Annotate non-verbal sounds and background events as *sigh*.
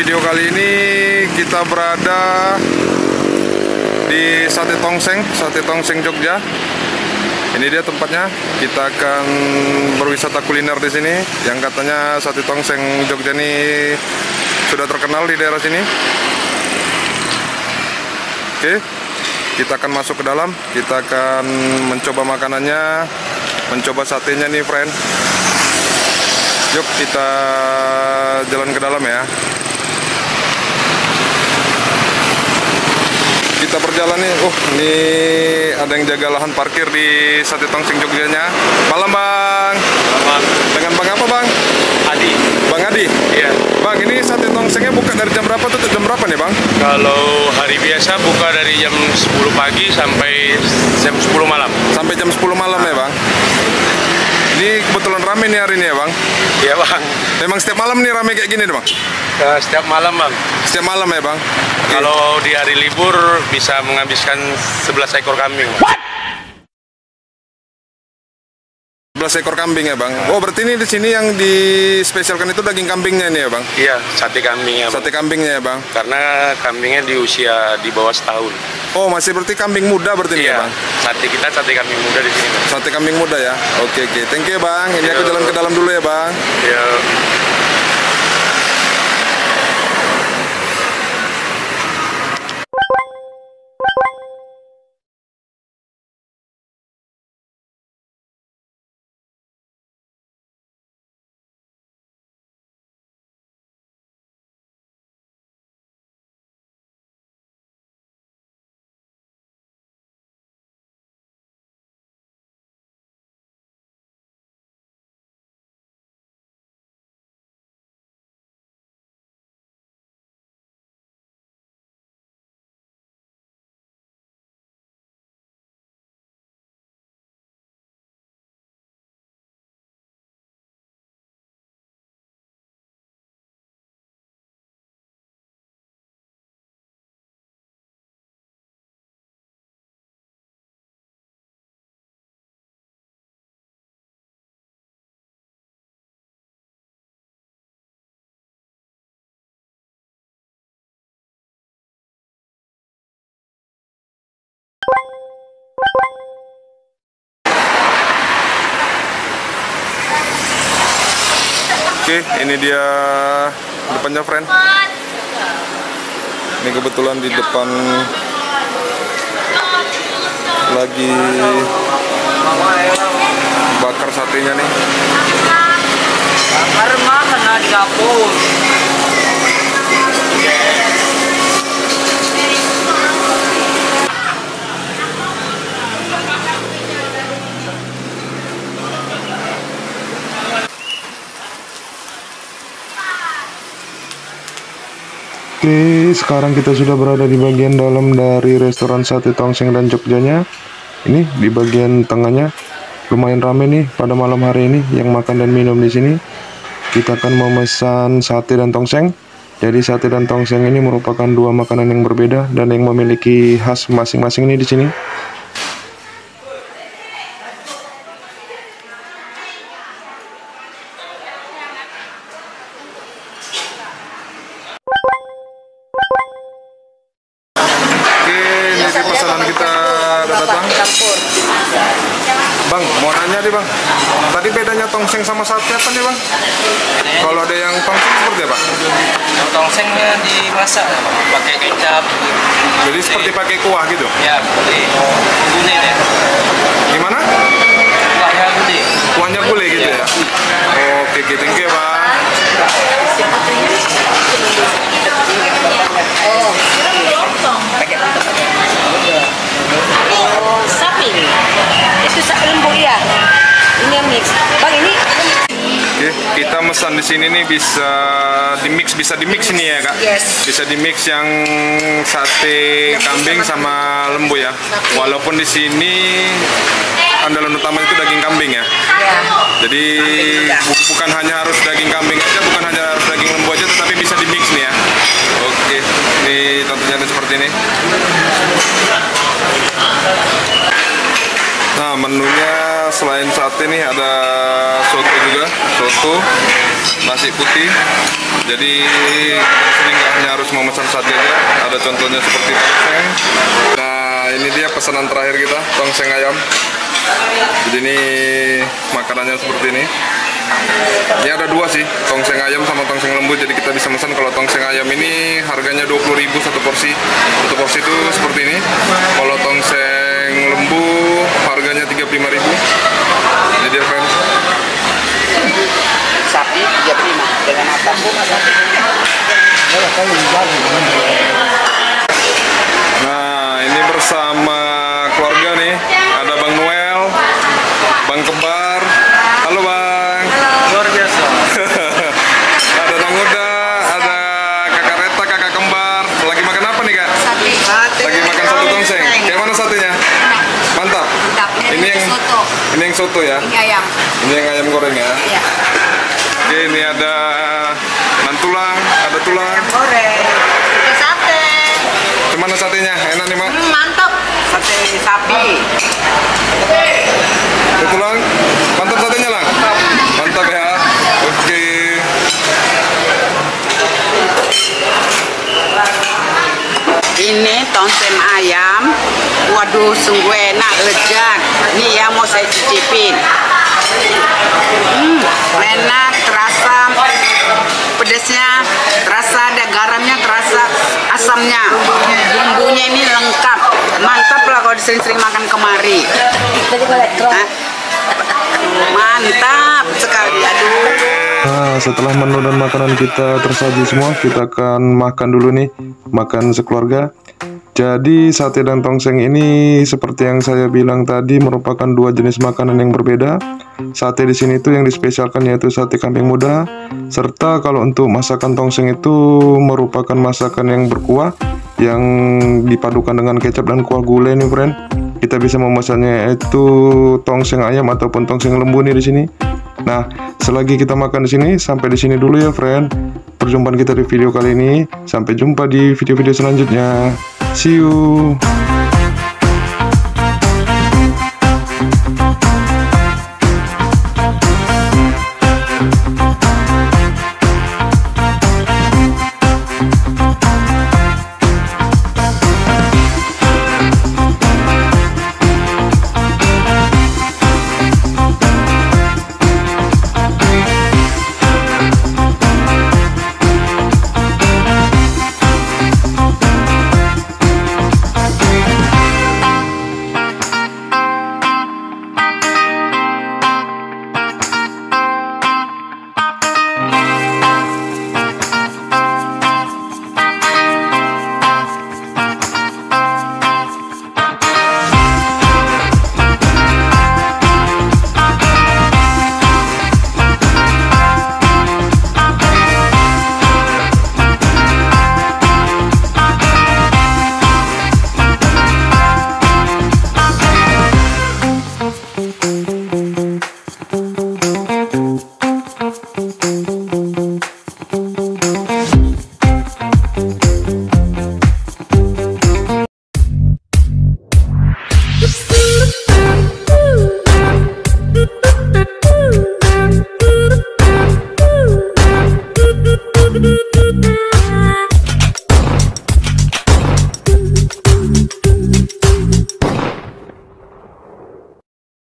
video kali ini kita berada di Sate Tongseng, Sate Tongseng Jogja. Ini dia tempatnya. Kita akan berwisata kuliner di sini. Yang katanya Sate Tongseng Jogja ini sudah terkenal di daerah sini. Oke, kita akan masuk ke dalam. Kita akan mencoba makanannya, mencoba satenya nih, friend. Yuk kita jalan ke dalam ya. Kita berjalan nih. Oh, ini ada yang jaga lahan parkir di Sate Tongseng Jogjanya. Malam, Bang. Selamat Dengan Bang apa, Bang? Adi. Bang Adi. Iya. Bang, ini Sate Tongsengnya buka dari jam berapa tuh? Jam berapa nih, Bang? Kalau hari biasa buka dari jam 10 pagi sampai jam 10 malam. Sampai jam 10 malam ya, Bang. Ini kebetulan rame nih hari ini ya, Bang. Iya bang. Memang setiap malam nih rame kayak gini nih, Bang. Eh, setiap malam bang. Setiap malam ya, Bang. Kalau di hari libur bisa menghabiskan 11 ekor kambing. Bang. 11 ekor kambing ya, Bang. Oh, berarti ini di sini yang dispesialkan itu daging kambingnya nih ya, Bang. Iya, sate kambingnya. Bang. Sate kambingnya ya, Bang. Karena kambingnya di usia di bawah setahun. Oh, masih berarti kambing muda berarti ya, Iya. Bang. Sate kita sate kambing muda di sini. Bang. Sate kambing muda ya. Oke, oke. Thank you, Bang. Ini aku Yo. jalan ke dalam dulu ya, Bang. Ya. Oke, ini dia depannya, friend. Ini kebetulan di depan lagi bakar satenya nih. Karma kena di dapur. Oke, sekarang kita sudah berada di bagian dalam dari restoran sate tongseng dan Jogjanya. Ini di bagian tengahnya lumayan ramai nih pada malam hari ini yang makan dan minum di sini. Kita akan memesan sate dan tongseng. Jadi sate dan tongseng ini merupakan dua makanan yang berbeda dan yang memiliki khas masing-masing nih di sini. Oke, ini dia pesanan kita udah datang. Campur. Bang, mau nanya deh bang. Tadi bedanya tongseng sama sate apa nih bang? Kalau ada yang tongseng seperti apa? Kalau tongsengnya dimasak pakai kecap. Jadi seperti pakai kuah gitu? Ya. Gulai deh. Gimana? Kuahnya gulai. Kuahnya gulai gitu ya? Oke, oke, thank you bang. Oh, sapi. Itu sapi lembu ya. Ini yang mix. Bang ini Oke, kita mesan di sini nih bisa di mix, bisa di mix ini ya kak? Yes. Bisa di mix yang sate kambing sama lembu ya. Walaupun di sini andalan utama itu daging kambing ya. ya. Jadi bu- bukan hanya harus daging kambing aja, bukan hanya harus daging lembu aja, tetapi bisa di mix nih ya. Oke, ini tentunya seperti ini. Nah, menunya selain sate nih ada soto juga, soto, nasi putih. Jadi sering memesan satenya. Ada contohnya seperti tongseng. Nah, ini dia pesanan terakhir kita, tongseng ayam. Jadi ini makanannya seperti ini. Ini ada dua sih, tongseng ayam sama tongseng lembu. Jadi kita bisa pesan kalau tongseng ayam ini harganya 20.000 satu porsi. Satu porsi itu seperti ini. Kalau tongseng lembu harganya 35.000. Jadi dia friends. Sapi 35 dengan Nah, ini bersama keluarga nih. Ada Bang Noel, Bang Kembar. Halo Bang. Luar biasa. *laughs* ada Bang Uda, ada Kakak Reta, Kakak Kembar. Lagi makan apa nih Kak? Sate. Lagi makan satu tongseng. Kayak mana satenya? Mantap. Mantap. Ini yang soto. ini yang soto ya. Ini ayam. Ini yang ayam goreng ya. Iya. Oke, ini ada nantulang, ada tulang. Goreng. Sate. Gimana satenya? Enak nih, Mak? Hmm, mantap. sate sapi Ada tulang. Mantap satenya, Lang? Mantap ya. Oke. ini tongseng ayam waduh sungguh enak lezat nih ya mau saya cicipin hmm, enak pedasnya terasa ada garamnya terasa asamnya. Bumbunya ini lengkap. Mantap lah kalau sering-sering makan kemari. Hah? mantap sekali aduh. Nah, setelah menu dan makanan kita tersaji semua, kita akan makan dulu nih, makan sekeluarga. Jadi sate dan tongseng ini seperti yang saya bilang tadi merupakan dua jenis makanan yang berbeda. Sate di sini tuh yang dispesialkan yaitu sate kambing muda, serta kalau untuk masakan tongseng itu merupakan masakan yang berkuah yang dipadukan dengan kecap dan kuah gulai nih, friend. Kita bisa memesannya itu tongseng ayam ataupun tongseng lembu nih di sini. Nah, selagi kita makan di sini, sampai di sini dulu ya, friend. Perjumpaan kita di video kali ini. Sampai jumpa di video-video selanjutnya. See you.